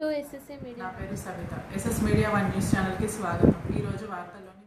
To SSA media నా పేరు Savitha SS media one news ఛానల్కి స్వాగతం ఈరోజు వార్తల్లోని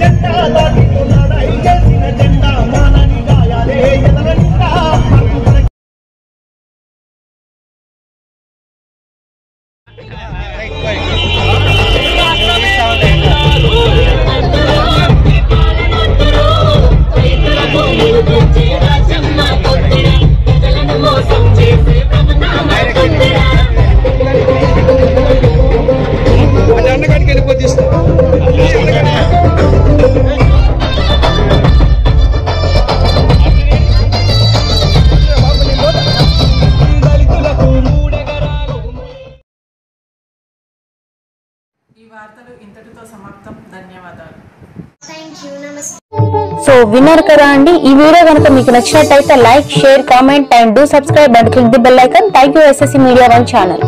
జెండా దాటితున్నా. ఈ వార్తలు ఇంతటితో సమాప్తం. ధన్యవాదాలు. సో విన్నారు కదా అండి. ఈ వీడియో కనుక మీకు నచ్చినట్టయితే like share comment and do subscribe and click the bell icon. Thank you S S C media one channel.